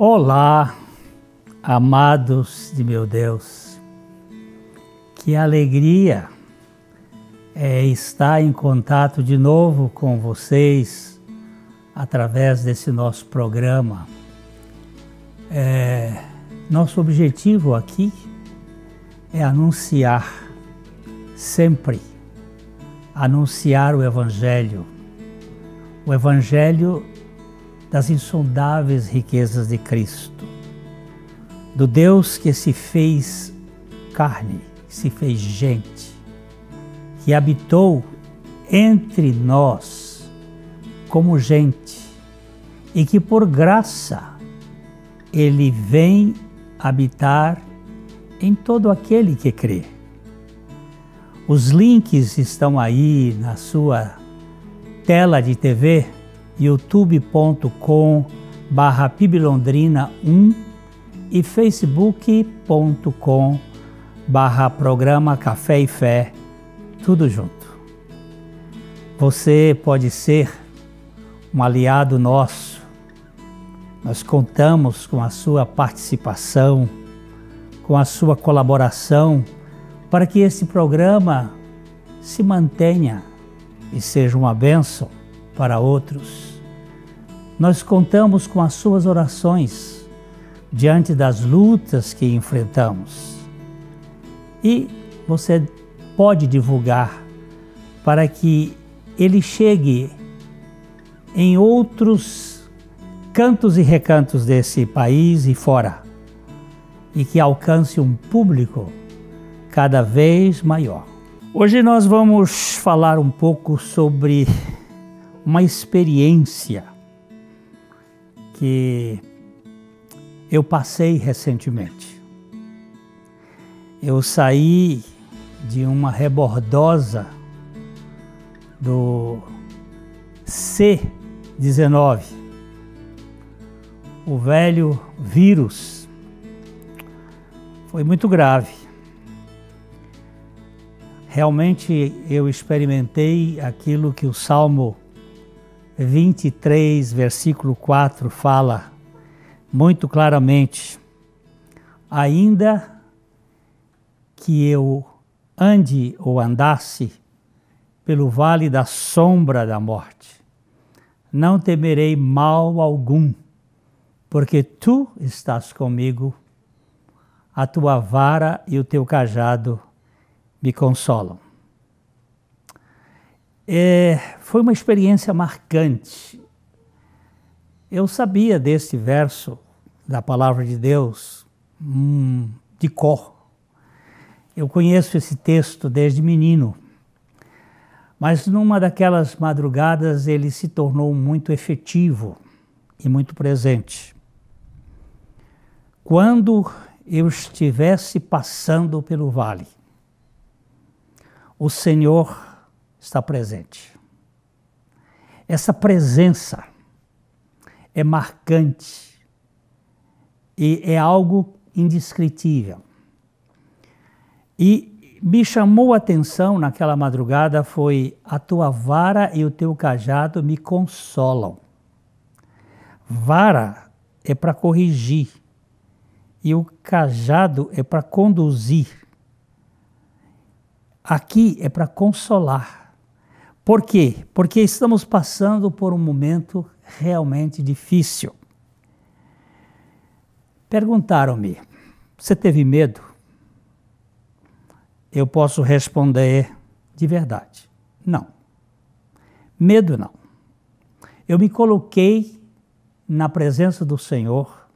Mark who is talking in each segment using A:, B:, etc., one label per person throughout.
A: Olá, amados de meu Deus, que alegria é estar em contato de novo com vocês através desse nosso programa. É, nosso objetivo aqui é anunciar sempre, anunciar o Evangelho, o Evangelho das insondáveis riquezas de Cristo, do Deus que se fez carne, que se fez gente, que habitou entre nós como gente e que por graça ele vem habitar em todo aquele que crê. Os links estão aí na sua tela de TV youtube.com barra piblondrina 1 e facebook.com barra programa Café e Fé, tudo junto. Você pode ser um aliado nosso. Nós contamos com a sua participação, com a sua colaboração, para que esse programa se mantenha e seja uma bênção para outros. Nós contamos com as suas orações diante das lutas que enfrentamos. E você pode divulgar para que ele chegue em outros cantos e recantos desse país e fora, e que alcance um público cada vez maior. Hoje nós vamos falar um pouco sobre uma experiência que eu passei recentemente. Eu saí de uma rebordosa do C19, o velho vírus. Foi muito grave. Realmente eu experimentei aquilo que o Salmo 23, versículo 4 fala muito claramente: ainda que eu ande ou andasse pelo vale da sombra da morte, não temerei mal algum, porque tu estás comigo, a tua vara e o teu cajado me consolam. É, foi uma experiência marcante. Eu sabia desse verso da palavra de Deus hum, de cor. Eu conheço esse texto desde menino. Mas numa daquelas madrugadas ele se tornou muito efetivo e muito presente. Quando eu estivesse passando pelo vale, o Senhor está presente. Essa presença é marcante e é algo indescritível. E me chamou a atenção naquela madrugada foi a tua vara e o teu cajado me consolam. Vara é para corrigir e o cajado é para conduzir. Aqui é para consolar. Por quê? Porque estamos passando por um momento realmente difícil. Perguntaram-me: você teve medo? Eu posso responder de verdade: não. Medo não. Eu me coloquei na presença do Senhor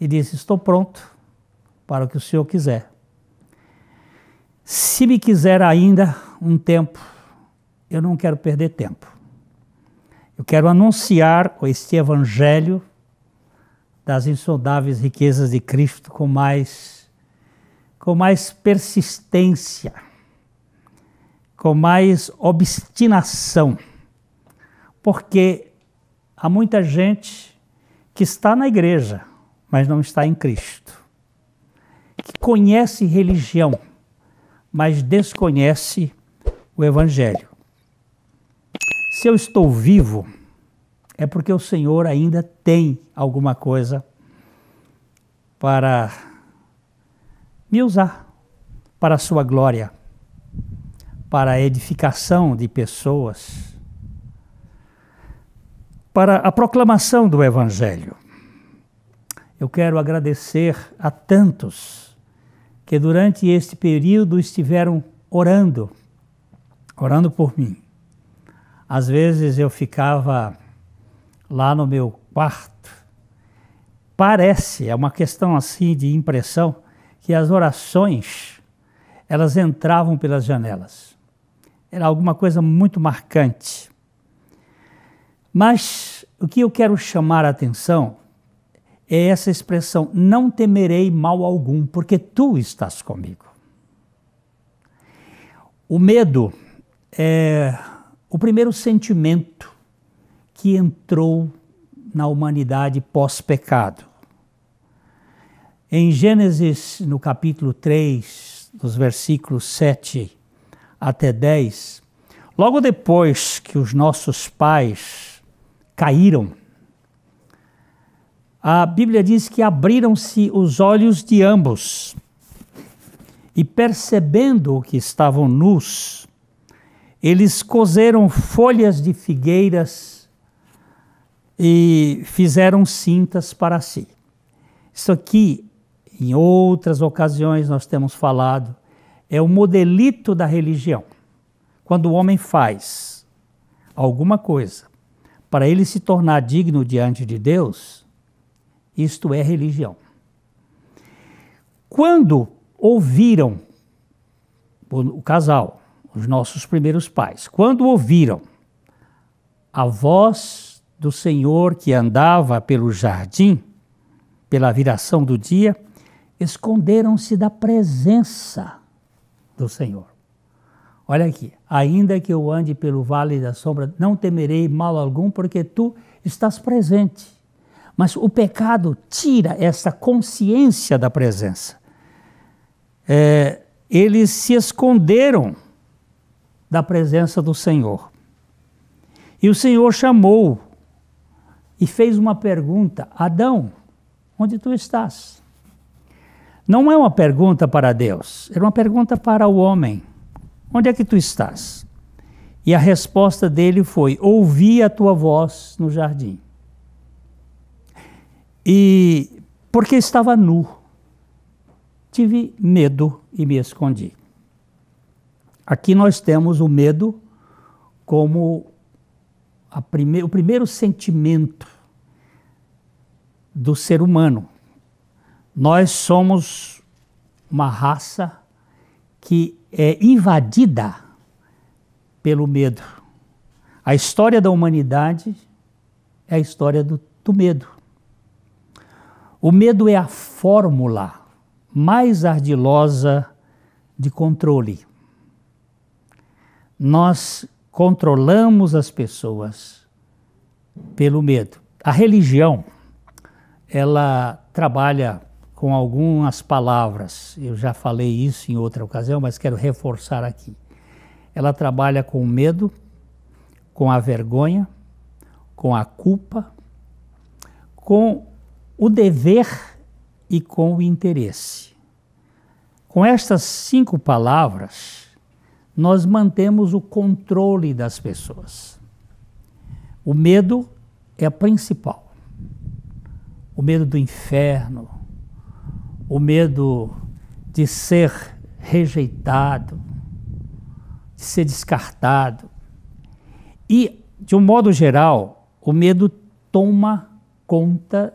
A: e disse: Estou pronto para o que o Senhor quiser. Se me quiser ainda um tempo, eu não quero perder tempo. Eu quero anunciar este evangelho das insondáveis riquezas de Cristo com mais com mais persistência, com mais obstinação. Porque há muita gente que está na igreja, mas não está em Cristo. Que conhece religião, mas desconhece o evangelho. Se eu estou vivo, é porque o Senhor ainda tem alguma coisa para me usar para a sua glória, para a edificação de pessoas, para a proclamação do Evangelho. Eu quero agradecer a tantos que durante este período estiveram orando, orando por mim. Às vezes eu ficava lá no meu quarto. Parece, é uma questão assim de impressão, que as orações elas entravam pelas janelas. Era alguma coisa muito marcante. Mas o que eu quero chamar a atenção é essa expressão: não temerei mal algum, porque tu estás comigo. O medo é o primeiro sentimento que entrou na humanidade pós-pecado. Em Gênesis, no capítulo 3, dos versículos 7 até 10, logo depois que os nossos pais caíram, a Bíblia diz que abriram-se os olhos de ambos e, percebendo que estavam nus, eles coseram folhas de figueiras e fizeram cintas para si. Isso aqui, em outras ocasiões, nós temos falado, é o modelito da religião. Quando o homem faz alguma coisa para ele se tornar digno diante de Deus, isto é religião. Quando ouviram o casal, os nossos primeiros pais, quando ouviram a voz do Senhor que andava pelo jardim, pela viração do dia, esconderam-se da presença do Senhor. Olha aqui, ainda que eu ande pelo vale da sombra, não temerei mal algum, porque tu estás presente. Mas o pecado tira essa consciência da presença. É, eles se esconderam da presença do Senhor. E o Senhor chamou e fez uma pergunta: Adão, onde tu estás? Não é uma pergunta para Deus, era uma pergunta para o homem: Onde é que tu estás? E a resposta dele foi: Ouvi a tua voz no jardim. E porque estava nu, tive medo e me escondi. Aqui nós temos o medo como prime o primeiro sentimento do ser humano. Nós somos uma raça que é invadida pelo medo. A história da humanidade é a história do, do medo. O medo é a fórmula mais ardilosa de controle. Nós controlamos as pessoas pelo medo. A religião, ela trabalha com algumas palavras. Eu já falei isso em outra ocasião, mas quero reforçar aqui. Ela trabalha com o medo, com a vergonha, com a culpa, com o dever e com o interesse. Com estas cinco palavras, nós mantemos o controle das pessoas. O medo é a principal. O medo do inferno, o medo de ser rejeitado, de ser descartado. E, de um modo geral, o medo toma conta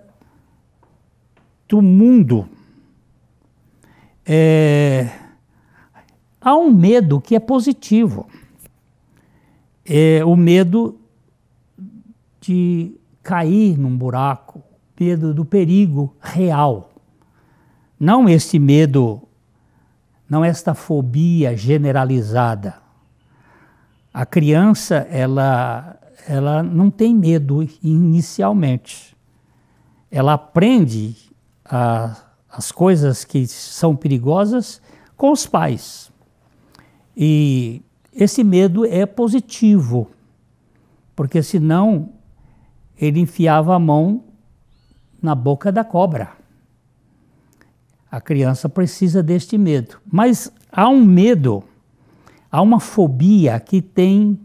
A: do mundo. É, há um medo que é positivo. É o medo de cair num buraco, medo do perigo real. Não este medo, não esta fobia generalizada. A criança, ela, ela não tem medo inicialmente. Ela aprende a, as coisas que são perigosas com os pais. E esse medo é positivo, porque senão ele enfiava a mão na boca da cobra. A criança precisa deste medo. Mas há um medo, há uma fobia que tem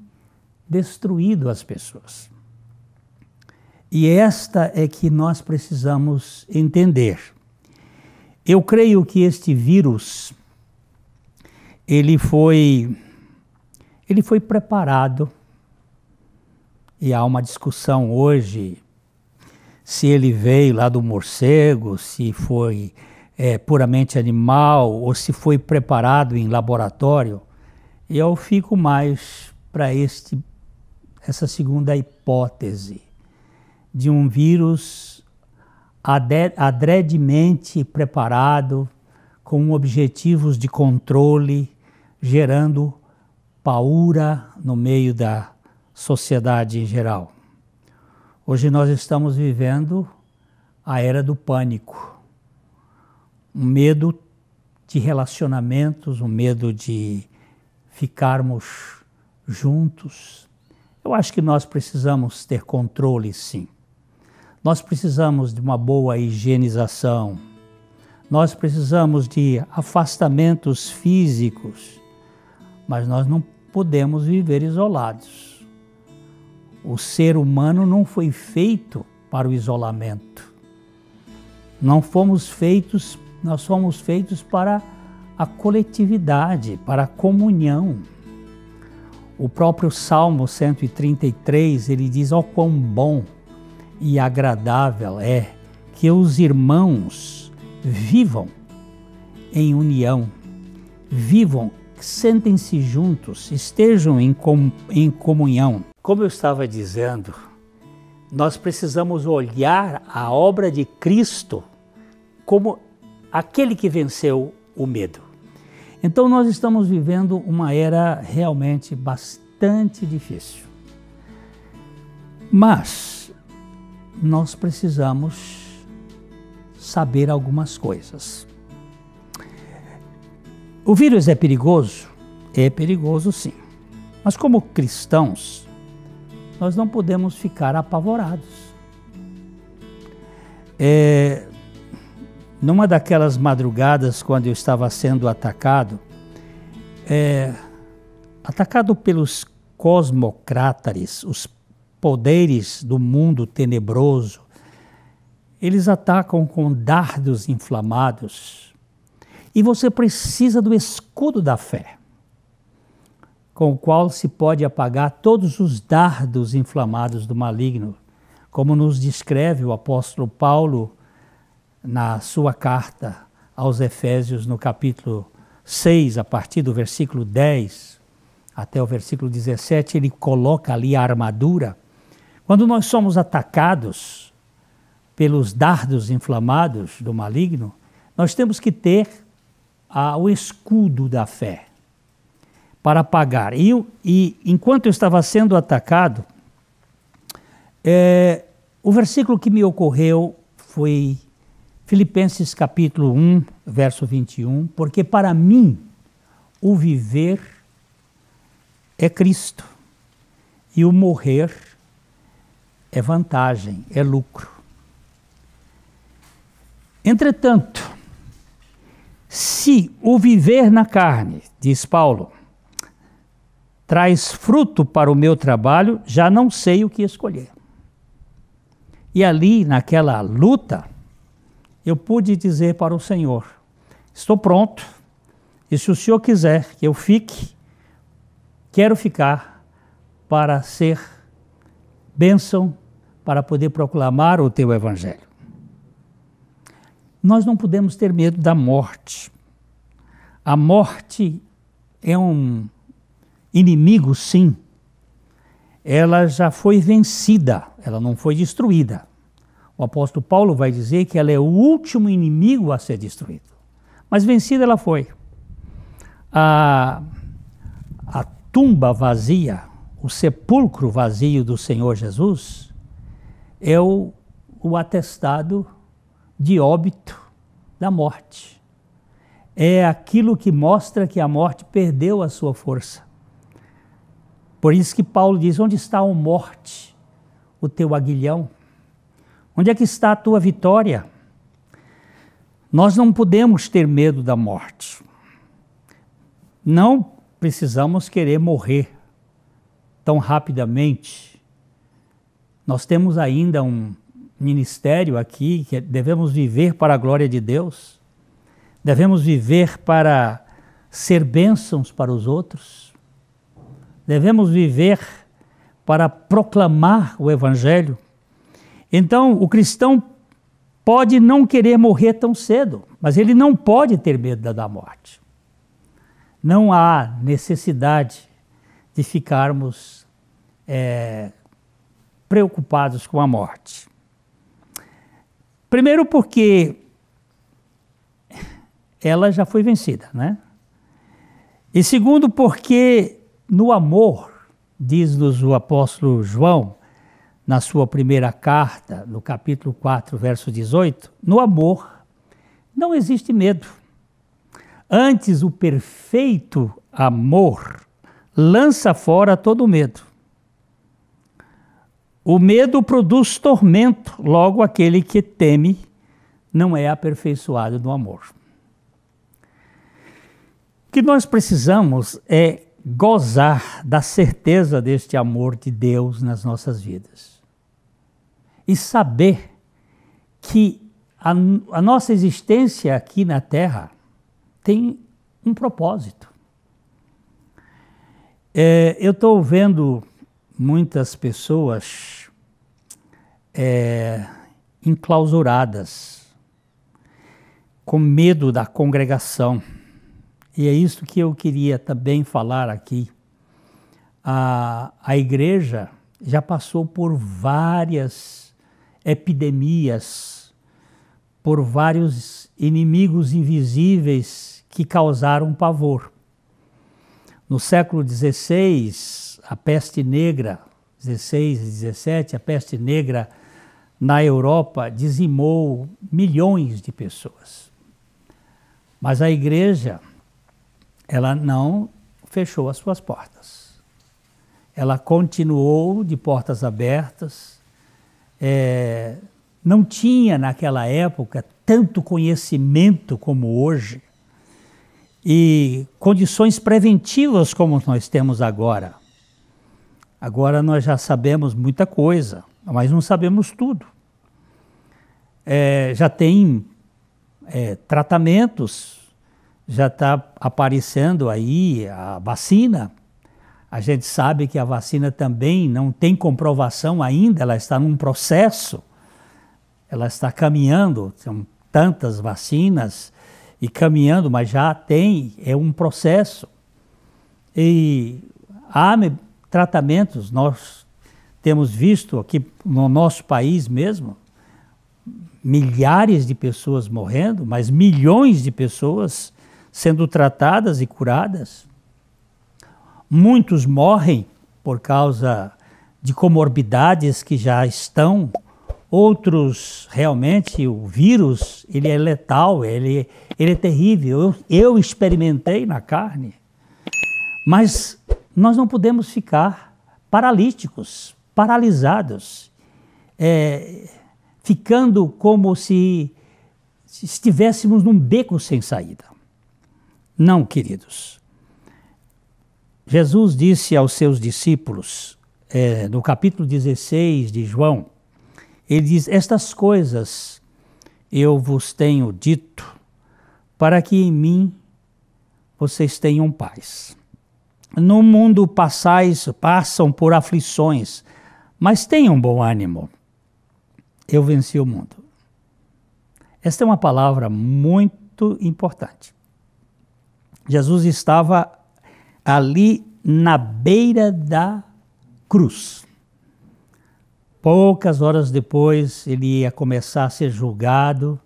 A: destruído as pessoas. E esta é que nós precisamos entender. Eu creio que este vírus ele foi ele foi preparado e há uma discussão hoje se ele veio lá do morcego, se foi é, puramente animal ou se foi preparado em laboratório. Eu fico mais para este essa segunda hipótese de um vírus adredemente preparado com objetivos de controle, gerando paura no meio da sociedade em geral. Hoje nós estamos vivendo a era do pânico, um medo de relacionamentos, um medo de ficarmos juntos. Eu acho que nós precisamos ter controle, sim. Nós precisamos de uma boa higienização. Nós precisamos de afastamentos físicos, mas nós não podemos viver isolados. O ser humano não foi feito para o isolamento. Não fomos feitos, nós fomos feitos para a coletividade, para a comunhão. O próprio Salmo 133, ele diz: "Ó oh, quão bom e agradável é que os irmãos vivam em união, vivam, sentem-se juntos, estejam em, com, em comunhão. Como eu estava dizendo, nós precisamos olhar a obra de Cristo como aquele que venceu o medo. Então, nós estamos vivendo uma era realmente bastante difícil. Mas, nós precisamos saber algumas coisas. O vírus é perigoso? É perigoso sim. Mas como cristãos, nós não podemos ficar apavorados. É, numa daquelas madrugadas, quando eu estava sendo atacado, é, atacado pelos cosmocrátares, os poderes do mundo tenebroso, eles atacam com dardos inflamados. E você precisa do escudo da fé, com o qual se pode apagar todos os dardos inflamados do maligno, como nos descreve o apóstolo Paulo na sua carta aos Efésios, no capítulo 6, a partir do versículo 10 até o versículo 17, ele coloca ali a armadura. Quando nós somos atacados pelos dardos inflamados do maligno, nós temos que ter ah, o escudo da fé para apagar. E, e enquanto eu estava sendo atacado, é, o versículo que me ocorreu foi Filipenses capítulo 1, verso 21, porque para mim o viver é Cristo e o morrer é vantagem, é lucro. Entretanto, se o viver na carne, diz Paulo, traz fruto para o meu trabalho, já não sei o que escolher. E ali, naquela luta, eu pude dizer para o Senhor: estou pronto, e se o Senhor quiser que eu fique, quero ficar para ser bênção para poder proclamar o teu evangelho. Nós não podemos ter medo da morte. A morte é um inimigo, sim. Ela já foi vencida, ela não foi destruída. O apóstolo Paulo vai dizer que ela é o último inimigo a ser destruído. Mas vencida ela foi. A, a tumba vazia o sepulcro vazio do Senhor Jesus é o, o atestado de óbito da morte. É aquilo que mostra que a morte perdeu a sua força. Por isso que Paulo diz: Onde está, a morte, o teu aguilhão? Onde é que está a tua vitória? Nós não podemos ter medo da morte. Não precisamos querer morrer tão rapidamente. Nós temos ainda um ministério aqui que devemos viver para a glória de Deus. Devemos viver para ser bênçãos para os outros. Devemos viver para proclamar o Evangelho. Então, o cristão pode não querer morrer tão cedo, mas ele não pode ter medo da morte. Não há necessidade de ficarmos é, preocupados com a morte. Primeiro, porque ela já foi vencida, né? E segundo, porque no amor, diz-nos o apóstolo João, na sua primeira carta, no capítulo 4, verso 18, no amor não existe medo. Antes, o perfeito amor lança fora todo medo. O medo produz tormento, logo aquele que teme não é aperfeiçoado no amor. O que nós precisamos é gozar da certeza deste amor de Deus nas nossas vidas. E saber que a, a nossa existência aqui na Terra tem um propósito. É, eu estou vendo muitas pessoas é, enclausuradas, com medo da congregação e é isso que eu queria também falar aqui. A, a igreja já passou por várias epidemias, por vários inimigos invisíveis que causaram pavor. No século XVI, a peste negra, 16 e 17, a peste negra na Europa dizimou milhões de pessoas. Mas a igreja ela não fechou as suas portas. Ela continuou de portas abertas. É, não tinha naquela época tanto conhecimento como hoje e condições preventivas como nós temos agora. Agora nós já sabemos muita coisa, mas não sabemos tudo. É, já tem é, tratamentos já está aparecendo aí a vacina. A gente sabe que a vacina também não tem comprovação ainda, ela está num processo, ela está caminhando, são tantas vacinas e caminhando, mas já tem, é um processo. E há tratamentos, nós temos visto aqui no nosso país mesmo, milhares de pessoas morrendo, mas milhões de pessoas sendo tratadas e curadas. Muitos morrem por causa de comorbidades que já estão, outros realmente o vírus ele é letal, ele, ele é terrível. Eu, eu experimentei na carne, mas nós não podemos ficar paralíticos, paralisados, é, ficando como se estivéssemos num beco sem saída. Não, queridos. Jesus disse aos seus discípulos, é, no capítulo 16 de João, ele diz: Estas coisas eu vos tenho dito, para que em mim vocês tenham paz. No mundo passais, passam por aflições, mas tenham bom ânimo. Eu venci o mundo. Esta é uma palavra muito importante. Jesus estava ali na beira da cruz. Poucas horas depois, ele ia começar a ser julgado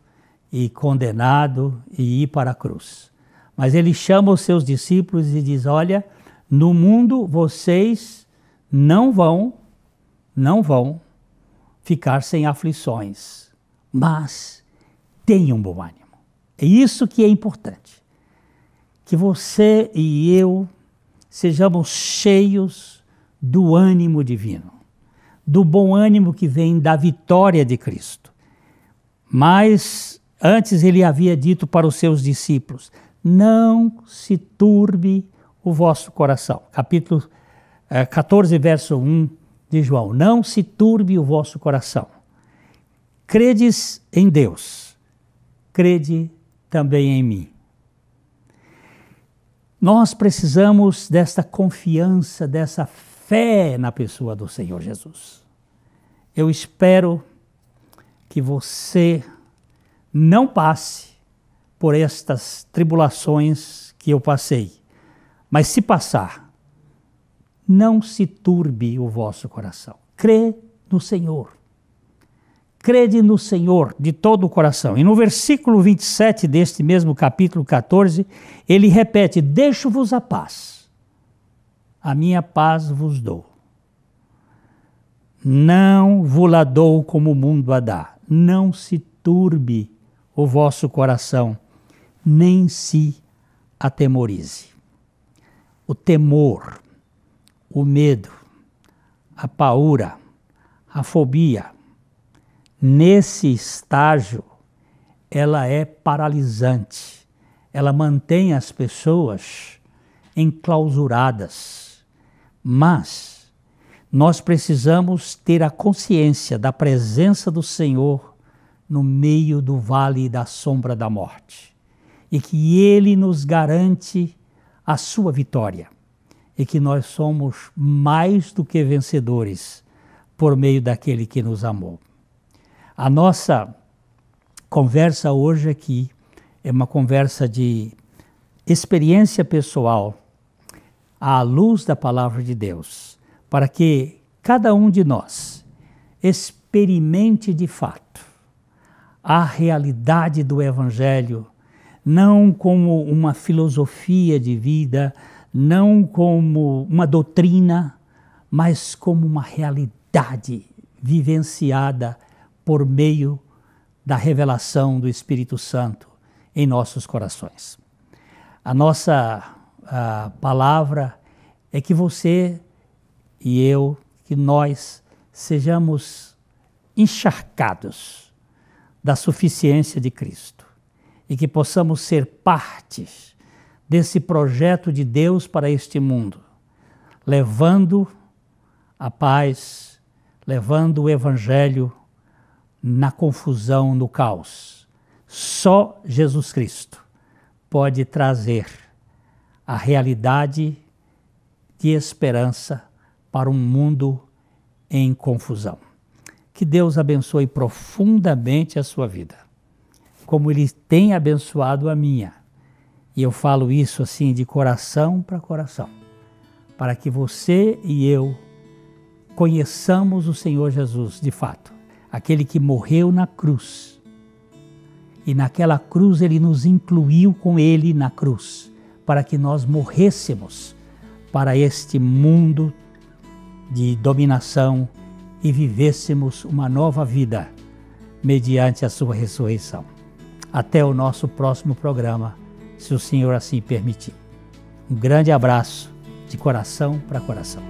A: e condenado e ir para a cruz. Mas ele chama os seus discípulos e diz: Olha, no mundo vocês não vão, não vão ficar sem aflições, mas tenham bom ânimo. É isso que é importante que você e eu sejamos cheios do ânimo divino, do bom ânimo que vem da vitória de Cristo. Mas Antes ele havia dito para os seus discípulos: Não se turbe o vosso coração. Capítulo 14, eh, verso 1 de João: Não se turbe o vosso coração. Credes em Deus, crede também em mim. Nós precisamos desta confiança, dessa fé na pessoa do Senhor Jesus. Eu espero que você não passe por estas tribulações que eu passei, mas se passar, não se turbe o vosso coração. Crê no Senhor. Crede no Senhor de todo o coração. E no versículo 27 deste mesmo capítulo 14, ele repete: Deixo-vos a paz, a minha paz vos dou. Não vos la dou como o mundo a dá. Não se turbe o vosso coração, nem se atemorize. O temor, o medo, a paura, a fobia, nesse estágio, ela é paralisante. Ela mantém as pessoas enclausuradas. Mas nós precisamos ter a consciência da presença do Senhor no meio do vale da sombra da morte. E que Ele nos garante a sua vitória. E que nós somos mais do que vencedores por meio daquele que nos amou. A nossa conversa hoje aqui é uma conversa de experiência pessoal à luz da palavra de Deus, para que cada um de nós experimente de fato a realidade do Evangelho, não como uma filosofia de vida, não como uma doutrina, mas como uma realidade vivenciada por meio da revelação do Espírito Santo em nossos corações. A nossa a palavra é que você e eu, que nós sejamos encharcados da suficiência de Cristo e que possamos ser partes desse projeto de Deus para este mundo, levando a paz, levando o Evangelho na confusão, no caos. Só Jesus Cristo pode trazer a realidade de esperança para um mundo em confusão. Que Deus abençoe profundamente a sua vida, como Ele tem abençoado a minha. E eu falo isso assim de coração para coração, para que você e eu conheçamos o Senhor Jesus de fato aquele que morreu na cruz. E naquela cruz ele nos incluiu com ele na cruz, para que nós morrêssemos para este mundo de dominação e vivêssemos uma nova vida mediante a sua ressurreição. Até o nosso próximo programa, se o Senhor assim permitir. Um grande abraço de coração para coração.